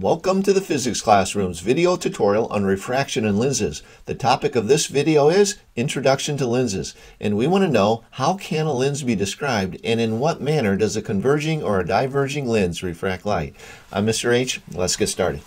Welcome to the Physics Classroom's video tutorial on refraction and lenses. The topic of this video is Introduction to Lenses, and we want to know how can a lens be described and in what manner does a converging or a diverging lens refract light. I'm Mr. H. Let's get started.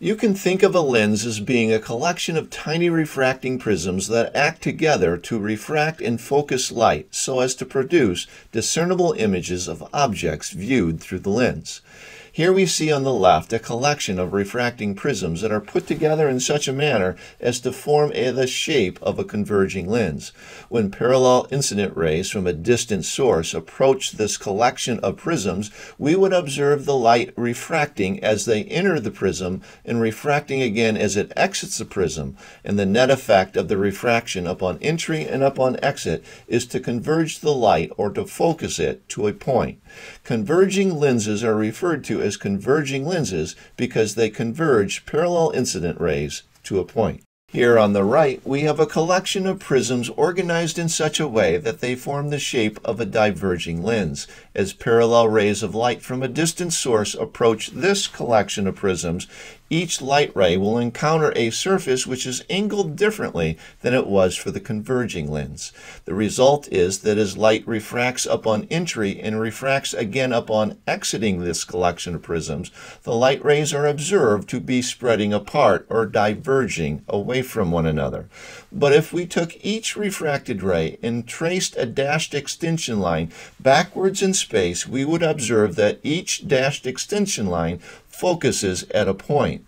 You can think of a lens as being a collection of tiny refracting prisms that act together to refract and focus light so as to produce discernible images of objects viewed through the lens. Here we see on the left a collection of refracting prisms that are put together in such a manner as to form a, the shape of a converging lens. When parallel incident rays from a distant source approach this collection of prisms, we would observe the light refracting as they enter the prism and refracting again as it exits the prism. And the net effect of the refraction upon entry and upon exit is to converge the light or to focus it to a point. Converging lenses are referred to as converging lenses because they converge parallel incident rays to a point. Here on the right, we have a collection of prisms organized in such a way that they form the shape of a diverging lens. As parallel rays of light from a distant source approach this collection of prisms, each light ray will encounter a surface which is angled differently than it was for the converging lens. The result is that as light refracts upon entry and refracts again upon exiting this collection of prisms, the light rays are observed to be spreading apart or diverging away from one another. But if we took each refracted ray and traced a dashed extension line backwards in space, we would observe that each dashed extension line focuses at a point.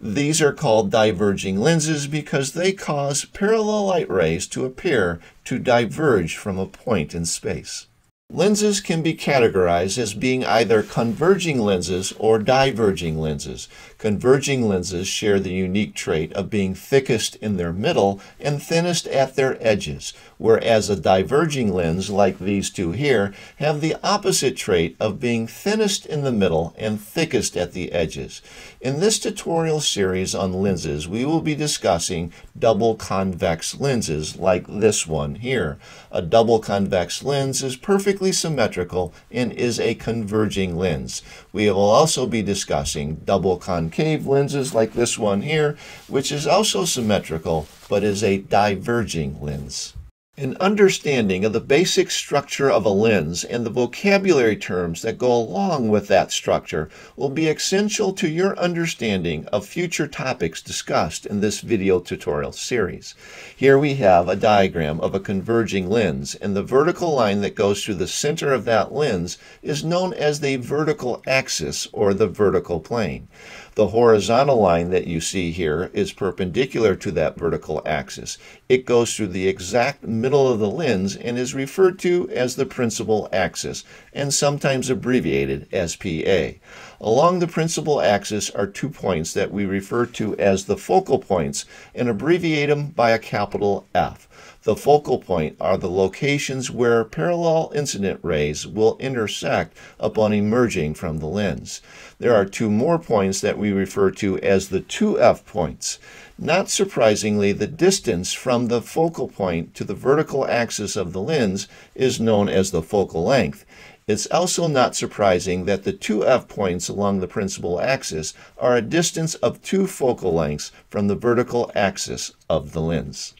These are called diverging lenses because they cause parallel light rays to appear to diverge from a point in space. Lenses can be categorized as being either converging lenses or diverging lenses. Converging lenses share the unique trait of being thickest in their middle and thinnest at their edges, whereas a diverging lens, like these two here, have the opposite trait of being thinnest in the middle and thickest at the edges. In this tutorial series on lenses, we will be discussing double convex lenses like this one here. A double convex lens is perfectly symmetrical and is a converging lens. We will also be discussing double concave concave lenses like this one here, which is also symmetrical, but is a diverging lens. An understanding of the basic structure of a lens and the vocabulary terms that go along with that structure will be essential to your understanding of future topics discussed in this video tutorial series. Here we have a diagram of a converging lens, and the vertical line that goes through the center of that lens is known as the vertical axis or the vertical plane. The horizontal line that you see here is perpendicular to that vertical axis. It goes through the exact middle of the lens and is referred to as the principal axis and sometimes abbreviated as PA. Along the principal axis are two points that we refer to as the focal points and abbreviate them by a capital F. The focal point are the locations where parallel incident rays will intersect upon emerging from the lens. There are two more points that we refer to as the 2F points. Not surprisingly, the distance from the focal point to the vertical axis of the lens is known as the focal length. It's also not surprising that the two F points along the principal axis are a distance of two focal lengths from the vertical axis of the lens.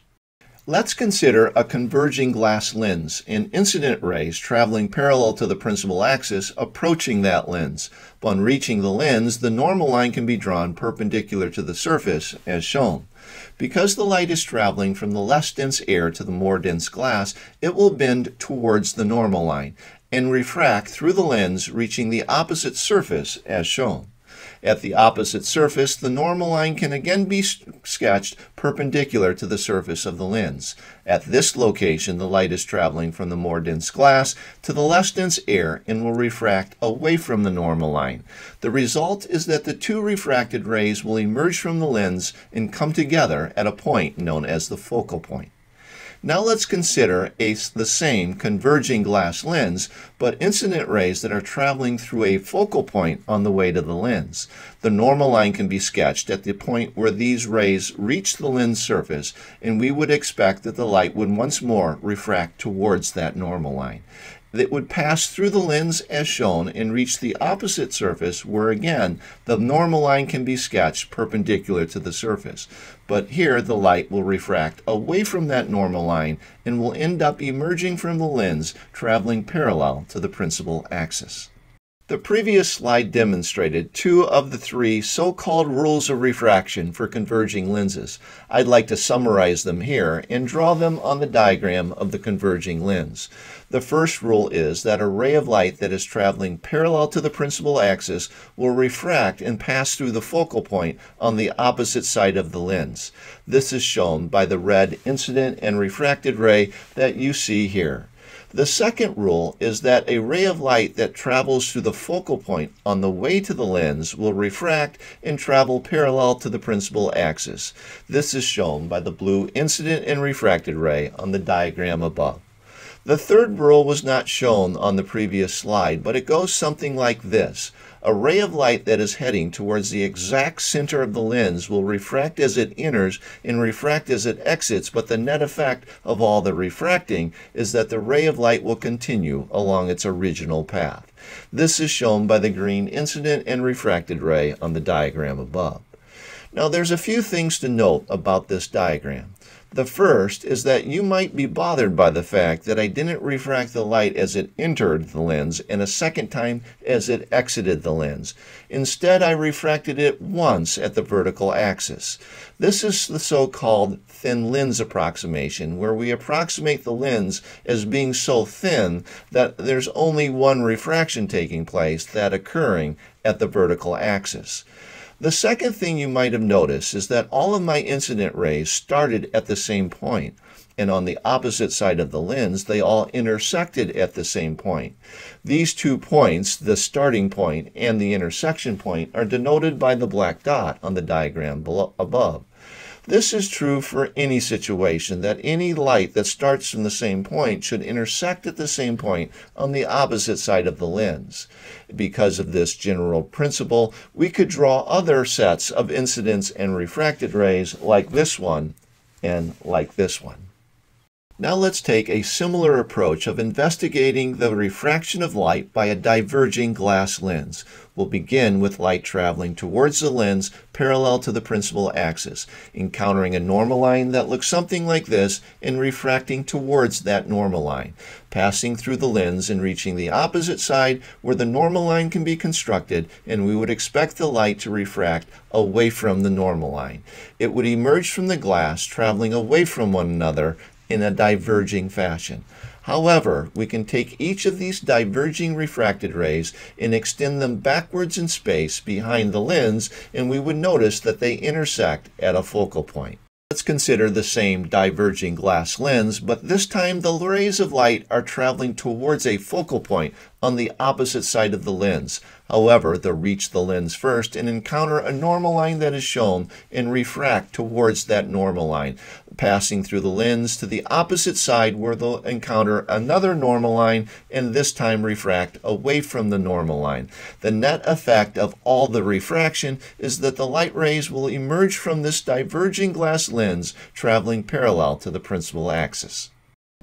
Let's consider a converging glass lens and incident rays traveling parallel to the principal axis approaching that lens. Upon reaching the lens, the normal line can be drawn perpendicular to the surface as shown. Because the light is traveling from the less dense air to the more dense glass, it will bend towards the normal line and refract through the lens reaching the opposite surface as shown. At the opposite surface, the normal line can again be sketched perpendicular to the surface of the lens. At this location, the light is traveling from the more dense glass to the less dense air and will refract away from the normal line. The result is that the two refracted rays will emerge from the lens and come together at a point known as the focal point. Now let's consider a, the same converging glass lens, but incident rays that are traveling through a focal point on the way to the lens. The normal line can be sketched at the point where these rays reach the lens surface, and we would expect that the light would once more refract towards that normal line. That would pass through the lens as shown and reach the opposite surface where again the normal line can be sketched perpendicular to the surface. But here the light will refract away from that normal line and will end up emerging from the lens traveling parallel to the principal axis. The previous slide demonstrated two of the three so-called rules of refraction for converging lenses. I'd like to summarize them here and draw them on the diagram of the converging lens. The first rule is that a ray of light that is traveling parallel to the principal axis will refract and pass through the focal point on the opposite side of the lens. This is shown by the red incident and refracted ray that you see here. The second rule is that a ray of light that travels through the focal point on the way to the lens will refract and travel parallel to the principal axis. This is shown by the blue incident and refracted ray on the diagram above. The third rule was not shown on the previous slide, but it goes something like this. A ray of light that is heading towards the exact center of the lens will refract as it enters and refract as it exits, but the net effect of all the refracting is that the ray of light will continue along its original path. This is shown by the green incident and refracted ray on the diagram above. Now there's a few things to note about this diagram. The first is that you might be bothered by the fact that I didn't refract the light as it entered the lens and a second time as it exited the lens. Instead, I refracted it once at the vertical axis. This is the so-called thin lens approximation, where we approximate the lens as being so thin that there's only one refraction taking place, that occurring at the vertical axis. The second thing you might have noticed is that all of my incident rays started at the same point, and on the opposite side of the lens, they all intersected at the same point. These two points, the starting point and the intersection point, are denoted by the black dot on the diagram below, above. This is true for any situation, that any light that starts from the same point should intersect at the same point on the opposite side of the lens. Because of this general principle, we could draw other sets of incidents and refracted rays like this one and like this one. Now let's take a similar approach of investigating the refraction of light by a diverging glass lens. We'll begin with light traveling towards the lens parallel to the principal axis, encountering a normal line that looks something like this and refracting towards that normal line, passing through the lens and reaching the opposite side where the normal line can be constructed and we would expect the light to refract away from the normal line. It would emerge from the glass traveling away from one another in a diverging fashion. However, we can take each of these diverging refracted rays and extend them backwards in space behind the lens, and we would notice that they intersect at a focal point. Let's consider the same diverging glass lens, but this time the rays of light are traveling towards a focal point on the opposite side of the lens. However, they'll reach the lens first and encounter a normal line that is shown and refract towards that normal line, passing through the lens to the opposite side where they'll encounter another normal line and this time refract away from the normal line. The net effect of all the refraction is that the light rays will emerge from this diverging glass lens traveling parallel to the principal axis.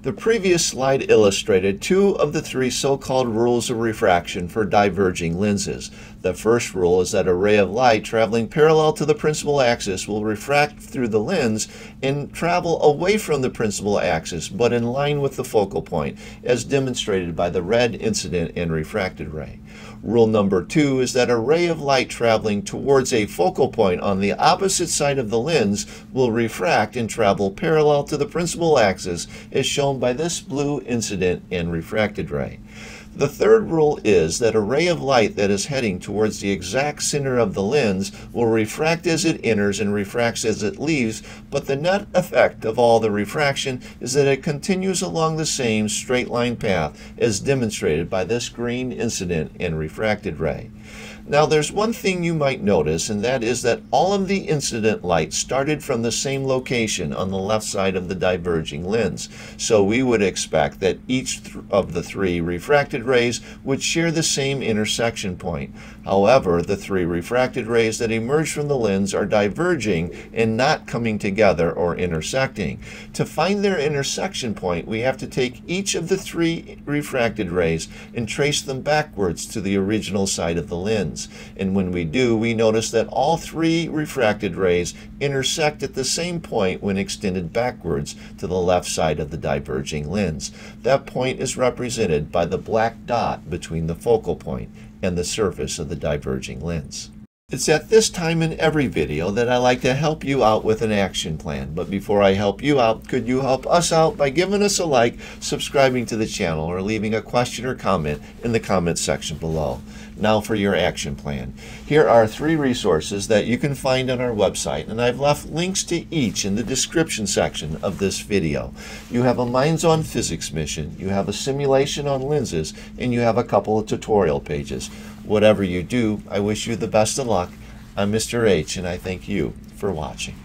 The previous slide illustrated two of the three so-called rules of refraction for diverging lenses. The first rule is that a ray of light traveling parallel to the principal axis will refract through the lens and travel away from the principal axis, but in line with the focal point, as demonstrated by the red incident and refracted ray. Rule number two is that a ray of light traveling towards a focal point on the opposite side of the lens will refract and travel parallel to the principal axis as shown by this blue incident and refracted ray. The third rule is that a ray of light that is heading towards the exact center of the lens will refract as it enters and refracts as it leaves, but the net effect of all the refraction is that it continues along the same straight line path as demonstrated by this green incident and refracted ray. Now there's one thing you might notice and that is that all of the incident light started from the same location on the left side of the diverging lens. So we would expect that each th of the three refracted rays would share the same intersection point. However, the three refracted rays that emerge from the lens are diverging and not coming together or intersecting. To find their intersection point, we have to take each of the three refracted rays and trace them backwards to the original side of the lens. And when we do, we notice that all three refracted rays intersect at the same point when extended backwards to the left side of the diverging lens. That point is represented by the black dot between the focal point and the surface of the diverging lens. It's at this time in every video that I like to help you out with an action plan. But before I help you out, could you help us out by giving us a like, subscribing to the channel, or leaving a question or comment in the comment section below. Now for your action plan. Here are three resources that you can find on our website, and I've left links to each in the description section of this video. You have a Minds on Physics mission, you have a simulation on lenses, and you have a couple of tutorial pages. Whatever you do, I wish you the best of luck. I'm Mr. H, and I thank you for watching.